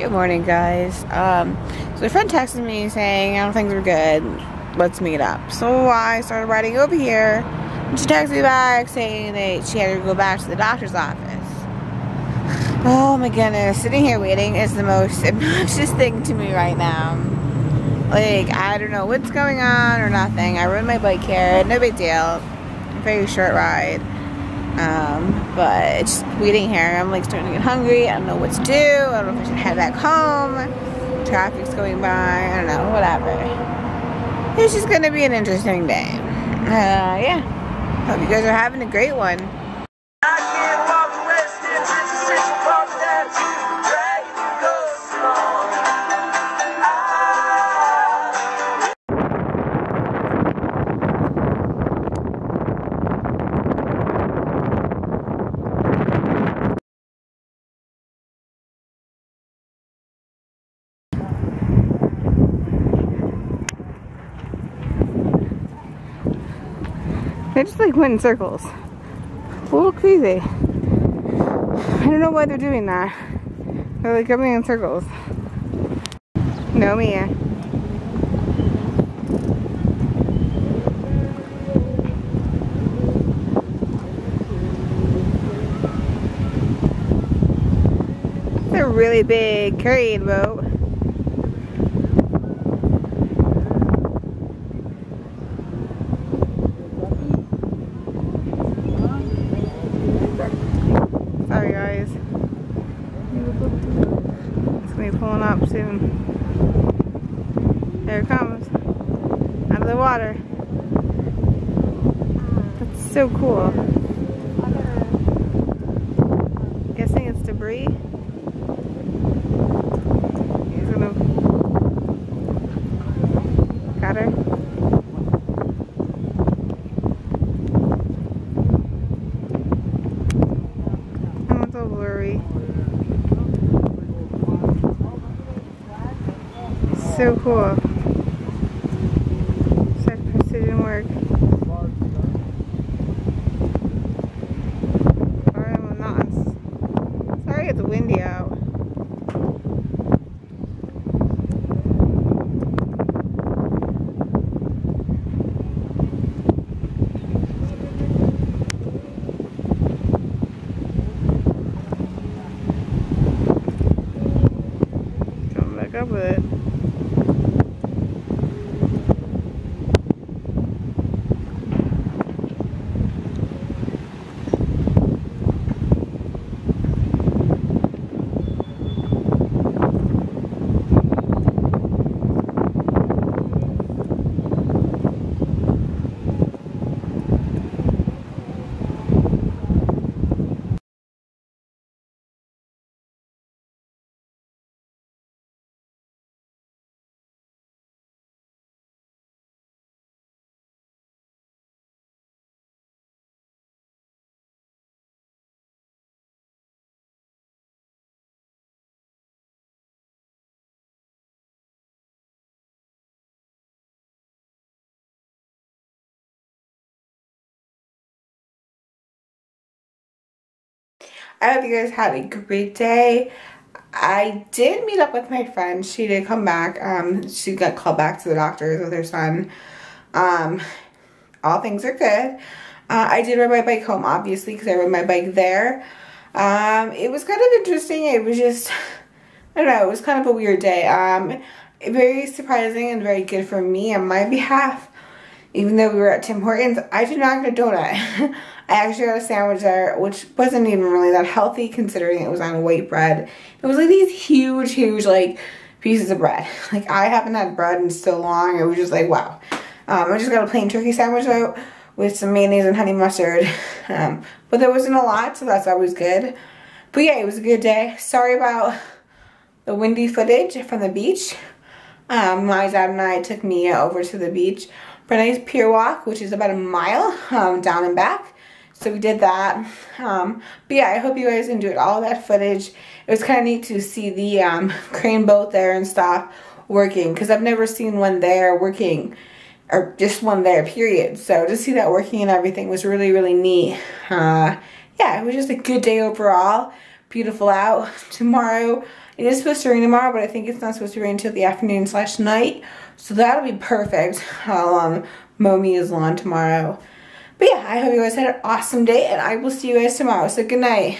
Good morning, guys. Um, so my friend texted me saying, I don't think we're good. Let's meet up. So I started riding over here. And she texted me back saying that she had to go back to the doctor's office. Oh my goodness. Sitting here waiting is the most obnoxious thing to me right now. Like, I don't know what's going on or nothing. I rode my bike here. No big deal. Very short ride. Um, but just waiting here. I'm like starting to get hungry. I don't know what to do. I don't know if I should head back home. Traffic's going by. I don't know. Whatever. It's just going to be an interesting day. Uh, yeah. Hope you guys are having a great one. They just like went in circles. A little crazy. I don't know why they're doing that. They're like going in circles. No me. It's a really big crane boat. Sorry guys. It's gonna be pulling up soon. There it comes. Out of the water. That's so cool. Guessing it's debris. He's gonna got her. Oh, it's all blurry. So cool. Such precision work. Sorry, I'm not. Sorry, it's windy out. It. I hope you guys had a great day. I did meet up with my friend. She did come back. Um, she got called back to the doctors with her son. Um, all things are good. Uh, I did ride my bike home, obviously, because I rode my bike there. Um, it was kind of interesting. It was just, I don't know, it was kind of a weird day. Um, very surprising and very good for me on my behalf. Even though we were at Tim Hortons, I did not get a donut. I actually got a sandwich there, which wasn't even really that healthy considering it was on white bread. It was like these huge, huge, like, pieces of bread. Like, I haven't had bread in so long. It was just like, wow. Um, I just got a plain turkey sandwich out with some mayonnaise and honey mustard. Um, but there wasn't a lot, so that's always good. But yeah, it was a good day. Sorry about the windy footage from the beach. Um, my dad and I took Mia over to the beach nice pier walk, which is about a mile um, down and back. So we did that. Um, but yeah, I hope you guys enjoyed all that footage. It was kind of neat to see the um, crane boat there and stuff working because I've never seen one there working or just one there, period. So to see that working and everything was really, really neat. Uh, yeah, it was just a good day overall. Beautiful out. Tomorrow It is supposed to rain tomorrow, but I think it's not supposed to rain until the afternoon slash night. So that'll be perfect. I'll um, mow Mia's lawn tomorrow. But yeah, I hope you guys had an awesome day, and I will see you guys tomorrow. So good night.